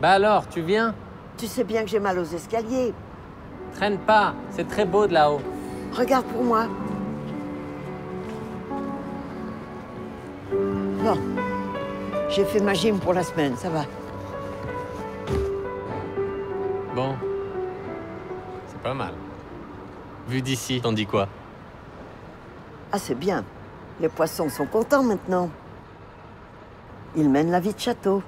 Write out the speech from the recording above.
Bah alors, tu viens? Tu sais bien que j'ai mal aux escaliers. Traîne pas, c'est très beau de là-haut. Regarde pour moi. Bon. J'ai fait ma gym pour la semaine, ça va. Bon. C'est pas mal. Vu d'ici, t'en dis quoi? Ah, c'est bien. Les poissons sont contents maintenant. Ils mènent la vie de château.